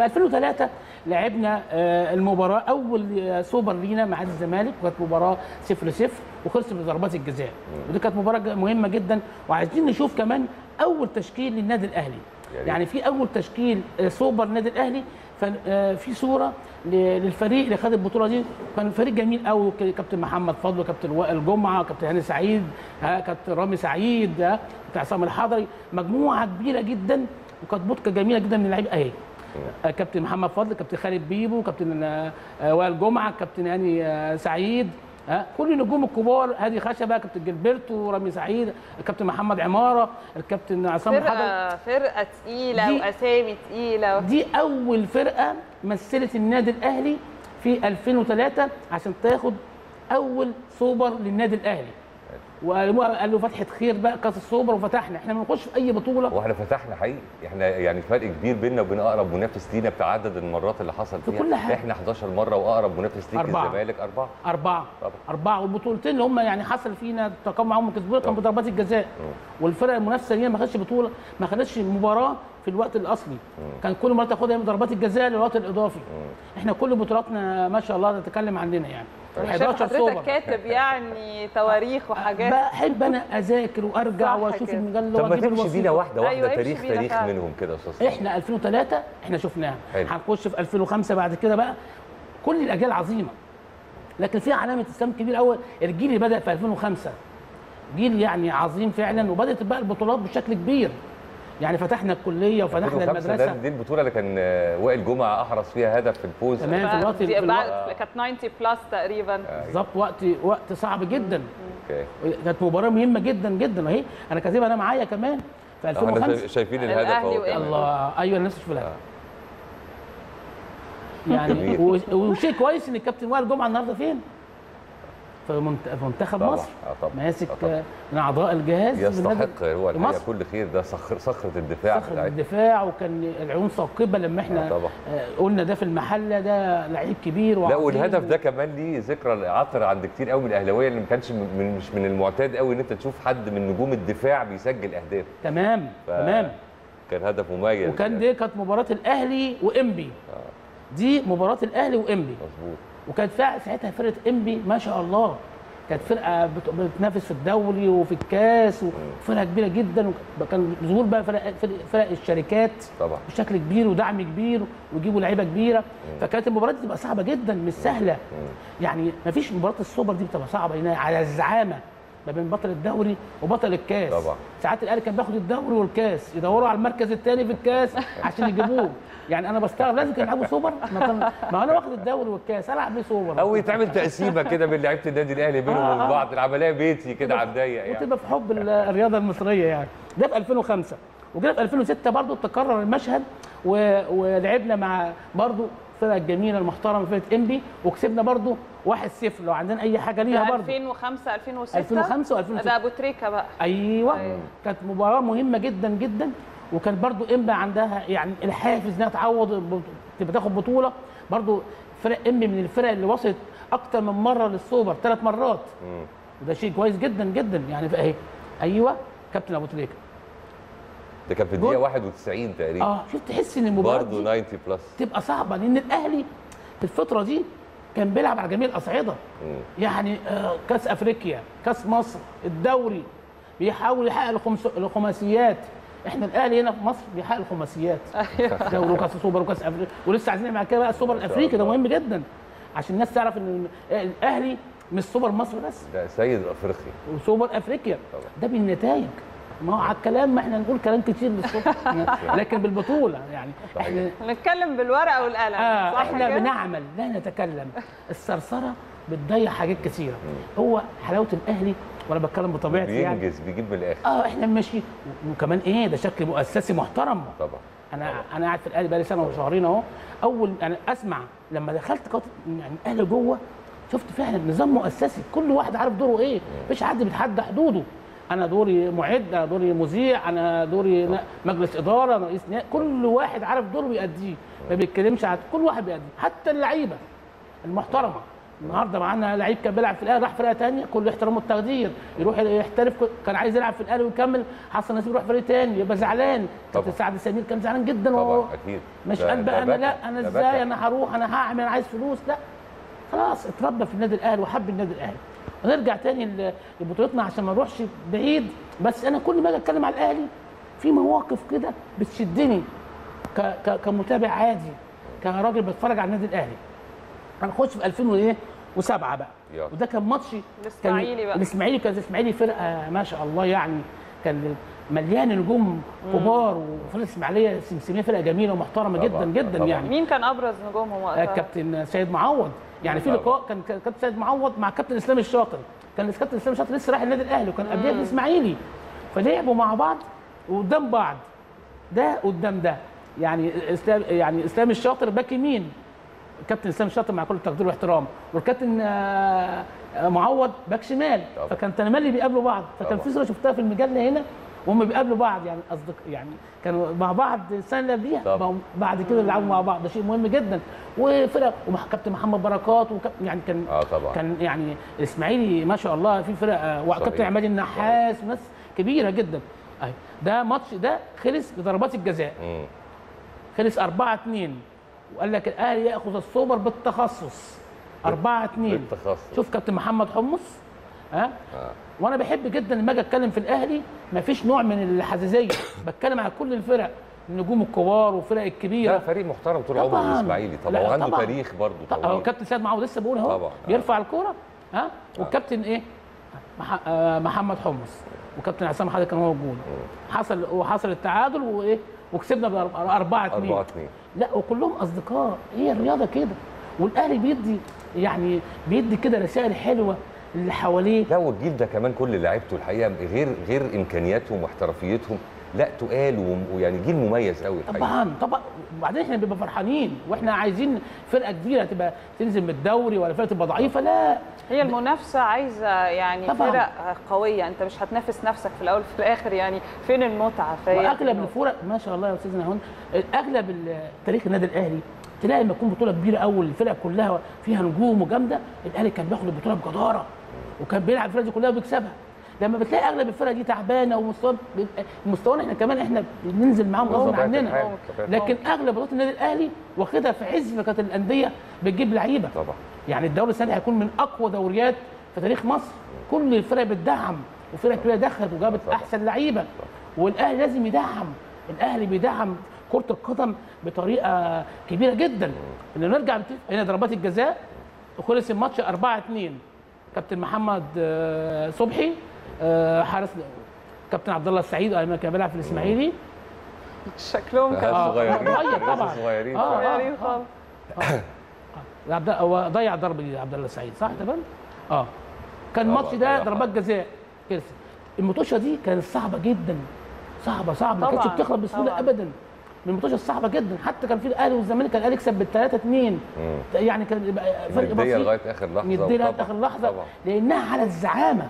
في 2003 لعبنا آه، المباراة أول آه، سوبر لينا مع نادي الزمالك وكانت مباراة 0 0 وخلصت بضربات الجزاء. ودي كانت مباراة مهمة جدا وعايزين نشوف كمان أول تشكيل للنادي الأهلي. يعني في أول تشكيل آه، سوبر النادي الأهلي ففي صورة للفريق اللي خد البطولة دي. كان فريق جميل قوي كابتن محمد فضل كابتن وائل جمعة كابتن هاني سعيد ها كابتن رامي سعيد ها كابتن عصام الحضري. مجموعة كبيرة جدا وكانت بطكه جميلة جدا من اللعيبه اهي كابتن محمد فضل كابتن خالد بيبو كابتن آه، آه، وائل جمعة كابتن هاني آه، سعيد ها كل النجوم الكبار هادي خشبة كابتن جilberto رامي سعيد الكابتن محمد عمارة الكابتن عصام الحضري فرقه فرقة تقيلة وأسامي تقيلة دي أول فرقة مثلت النادي الأهلي في 2003 عشان تاخد أول سوبر للنادي الأهلي. وقال له فتحة خير بقى كاس السوبر وفتحنا. إحنا ما بنخش في أي بطولة. وإحنا فتحنا حقيقي. إحنا يعني فرق كبير بيننا وبين أقرب منافس لينا بتاع عدد المرات اللي حصل في فيها. كل حاجة. إحنا 11 مرة وأقرب منافس ليك أربعة. الزمالك أربعة. أربعة. طبعا. أربعة. والبطولتين اللي هم يعني حصل فينا تقام معاهم كسبونا كان. بضربات الجزاء. والفرق المنافسة لينا ما خدتش بطولة ما خدتش مباراة في الوقت الأصلي. كان كل مرة تاخدها من ضربات الجزاء للوقت الإضافي. إحنا كل بطولاتنا ما شاء الله تتكلم عندنا يعني. 11 سوبر حضرتك كاتب يعني تواريخ وحاجات بحب أنا أذاكر وأرجع وأشوف. المجلة طب ما تمشي. بينا واحدة واحدة أيوة، تاريخ تاريخ فعلا. منهم كده يا أستاذ. إحنا 2003 إحنا شفناها حلو. هنخش في 2005 بعد كده بقى كل الأجيال عظيمة لكن في علامة اسلام كبير قوي الجيل اللي بدأ في 2005 جيل يعني عظيم فعلا وبدأت بقى البطولات بشكل كبير يعني فتحنا الكلية وفتحنا 2005 ده المدرسة دي البطولة اللي كان آه، وائل جمعة أحرز فيها هدف في الفوز. تمام. في الوقت- كانت 90 plus تقريبا. بالظبط وقت وقت صعب جدا. okay. كانت مباراة مهمة جدا جدا. أهي أنا كاتبها أنا معايا كمان. في إحنا 2005 شايفين الهدف أهو. الله أيوه الناس تشوف لها آه. يعني وشيء كويس إن الكابتن وائل جمعة النهارده فين؟ في منت- في منتخب طبعا مصر. آه طبعا ماسك آه طبعا. آه، من أعضاء الجهاز يستحق هو الحقيقة. كل خير ده صخر صخرة الدفاع صخر بتاعتنا. الدفاع وكان العيون ثاقبة لما إحنا آه طبعا. آه، قلنا ده في المحلة ده لعيب كبير لا. والهدف ده كمان ليه ذكرى عطر عند كتير قوي من الأهلاوية اللي ما كانش من مش من المعتاد قوي إن أنت تشوف حد من نجوم الدفاع بيسجل أهداف. تمام ف- تمام. كان هدف مميز وكان دي كانت مباراة الأهلي وإنبي. دي مباراة الأهلي وإنبي. مظبوط. وكانت ساعتها فرقة إنبي ما شاء الله كانت فرقة بت- بتنافس في الدوري وفي الكاس وفرقة كبيرة جدا. وكان ظهور بقى فرق فرق, فرق الشركات طبعا. بشكل كبير ودعم كبير ويجيبوا لعيبة كبيرة. فكانت المباراة دي بتبقى صعبة جدا مش سهلة. يعني ما فيش مباراة السوبر دي بتبقى صعبة لأنها على الزعامة. ما بين بطل الدوري وبطل الكاس طبعا. ساعات الأهلي كان بياخد الدوري والكاس يدوروا على المركز الثاني في الكاس عشان يجيبوه يعني أنا بستغرب لازم كانوا يلعبوا سوبر ما, كان أنا واخد الدوري والكاس ألعب ليه سوبر أو يتعمل تقسيمة كده بين لعيبة النادي الأهلي بينهم آه، وبين آه. بعض العملية بيتي كده على الضيق يعني وتبقى في حب ال- الرياضة المصرية يعني ده في 2005 وجينا في 2006 برضو تكرر المشهد. ولعبنا مع برضو الفرقه الجميله المحترمة فرقه انبي وكسبنا برضو 1-0 لو عندنا أي حاجة ليها برضو. 2005 2006 2005 و2006 ده أبو تريكة بقى. أيوه. أيوة. كانت مباراة مهمة جدا جدا. وكان برضو انبي عندها يعني الحافز إنها تعوض تبقى تاخد بطولة. برضو فرق انبي من الفرق اللي وصلت أكتر من مرة للسوبر ثلاث مرات. وده شيء كويس جدا جدا. يعني في أهي. أيوه. كابتن أبو تريكة. ده كان في. الدقيقة 91 تقريبا. آه شوف تحس إن المباراه برضه دي 90 plus. تبقى صعبة لأن الأهلي في الفترة دي كان بيلعب على جميع الأصعدة. يعني آه، كأس أفريقيا كأس مصر الدوري بيحاول يحقق الخمس... الخماسيات. إحنا الأهلي هنا في مصر بيحقق الخماسيات. دوري وكأس سوبر وكأس أفريقيا. ولسه عايزين نعمل كده بقى السوبر الأفريقي ده. مهم جدا. عشان الناس تعرف إن الأهلي مش سوبر مصر بس. ده سيد أفريقيا. وسوبر أفريقيا. ده بالنتائج. ما هو على الكلام ما إحنا نقول كلام كتير للصبح لكن بالبطولة يعني. إحنا نتكلم بالورقة والقلم آه صح إحنا كده؟ بنعمل لا نتكلم. الثرثره بتضيع حاجات كثيره هو حلاوة الأهلي وأنا بتكلم بطبيعتي يعني. بينجز بيجيب من الآخر. آه إحنا ماشي. وكمان إيه ده شكل مؤسسي محترم. طبعا. أنا أنا قاعد في الأهلي بقالي سنة وشهرين أهو. أول أنا أسمع لما دخلت قط... يعني الأهلي جوه شفت فعلا نظام مؤسسي. كل واحد عارف دوره إيه. مفيش حد بيتحدى حدوده. أنا دوري معد أنا دوري مذيع أنا دوري مجلس إدارة رئيس كل واحد عارف دوره بيأديه ما بيتكلمش عن كل واحد بيأديه حتى اللعيبة المحترمة. النهارده معانا لعيب كان بيلعب في الأهلي راح فرقة ثانية كل احترام والتقدير يروح يحترف كان عايز يلعب في الأهلي ويكمل. حصل نصيب يروح فريق ثاني يبقى زعلان. كابتن. سعد سمير كان زعلان جدا طبعا أكيد. مش قال بقى أنا. لا أنا إزاي. أنا هروح أنا هعمل أنا عايز فلوس. لا. خلاص اتربى في النادي الأهلي وحب النادي الأهلي. ونرجع تاني لبطولتنا عشان ما نروحش بعيد. بس أنا كل ما أجي أتكلم على الأهلي في مواقف كده بتشدني ك ك كمتابع عادي كراجل بتفرج على النادي الأهلي. هنخش في 2007 بقى. وده كان ماتش الإسماعيلي بقى. الإسماعيلي كان الإسماعيلي فرقة ما شاء الله يعني كان مليان نجوم كبار وفرقة الاسماعيليه سمسمية فرقة جميلة ومحترمة طبعاً، جدا جدا طبعاً. يعني. مين كان أبرز نجومهم آه، وقتها؟ كابتن سيد معوض. يعني في. لقاء كان كابتن سيد معوض مع كابتن إسلام الشاطر. كان كابتن إسلام الشاطر لسه رايح النادي الأهلي وكان في الاسماعيلي فلعبوا مع بعض وقدام بعض. ده قدام ده. يعني اسلام يعني إسلام الشاطر باك يمين. كابتن إسلام الشاطر مع كل التقدير والاحترام والكابتن آه، آه، معوض باك شمال. فكان تنملي بيقابلوا بعض. فكان. في صورة شفتها في المجلة هنا. وهم بيقابلوا بعض يعني اصدق يعني كانوا مع بعض السنة اللي قبليها بعد كده بيلعبوا مع بعض. ده شيء مهم جدا. وفرق ومع كابتن محمد بركات يعني كان آه طبعا. كان يعني الاسماعيلي ما شاء الله في فرق آه، وكابتن. عماد النحاس وناس كبيرة جدا. أهي ده ماتش ده خلص بضربات الجزاء. مم. خلص 4 2 وقال لك الأهلي يأخذ السوبر بالتخصص. 4 2 بالتخصص. شوف كابتن محمد حمص. ها؟ آه. وأنا بحب جدا لما أجي أتكلم في الأهلي مفيش نوع من الحزازية. بتكلم على كل الفرق النجوم الكبار والفرق لا الكبيره فريق محترم طول عمره طبعاً. الإسماعيلي طبعا لا، وعنده طبعاً. تاريخ برضه طب هو طويل. كابتن سيد معوض لسه بقول أهو طبعاً. آه. بيرفع الكورة؟ ها؟ والكابتن إيه؟ مح... آه محمد حمص وكابتن عصام حضرتك كان موجود. حصل وحصل التعادل وإيه؟ وكسبنا ب 4 2 4 2 لا وكلهم أصدقاء. هي الرياضة كده؟ والأهلي بيدي يعني بيدي كده رسائل حلوة. اللي حواليه. لا والجيل ده كمان كل لعيبته الحقيقة غير غير إمكانياتهم واحترافيتهم. لا تقال ويعني جيل مميز قوي الحقيقة. طبعا طبعا. وبعدين إحنا بنبقى فرحانين وإحنا عايزين فرقة كبيرة تبقى تنزل من الدوري ولا فرقة تبقى ضعيفة. لا. هي المنافسة عايزة يعني طبعاً. فرق قوية. أنت مش هتنافس نفسك في الأول وفي الآخر يعني فين المتعة؟ فهي وأغلب الفرق ما شاء الله يا أستاذنا هون أغلب تاريخ النادي الأهلي تلاقي لما تكون بطولة كبيرة قوي الفرق كلها فيها نجوم وجامدة الأهلي كان بياخد البطولة بجدارة. وكان بيلعب الفرق دي كلها وبيكسبها. لما بتلاقي أغلب الفرق دي تعبانة ومستوى بيبقى- مستوانا إحنا كمان إحنا بننزل معاهم غصب عننا. لكن أغلب بطولات النادي الأهلي واخدها في عز ما كانت الأندية بتجيب لعيبة. طبعا. يعني الدوري السنة هيكون من أقوى دوريات في تاريخ مصر. كل الفرق بتدعم وفرق كبيرة دخلت وجابت طبعا. أحسن لعيبة. والأهلي لازم يدعم. الأهلي بيدعم كرة القدم بطريقة كبيرة جدا. ان نرجع هنا ضربات الجزاء وخلص الماتش 4 2 كابتن محمد آه، صبحي آه، حارس كابتن عبد الله السعيد لما كان بيلعب في الإسماعيلي شكلهم كان آه، صغيرين طبعا. صغيرين آه. فعلا. صغيرين خالص عبد هو ضيع ضربه دي عبد الله السعيد صح تمام؟ آه كان الماتش ده. ضربات جزاء كده المطوشه دي كانت صعبة جدا صعبة صعبة ما كانتش بتخلص بسهولة. ابدا من المطوشه الصعبه جدا. حتى كان في الأهلي والزمالك كان الأهلي يكسب بال 3 2 مم. يعني كان فرق بسيط لغاية آخر لحظة. نديها لغاية آخر لحظة. طبعا. لأنها على الزعامة.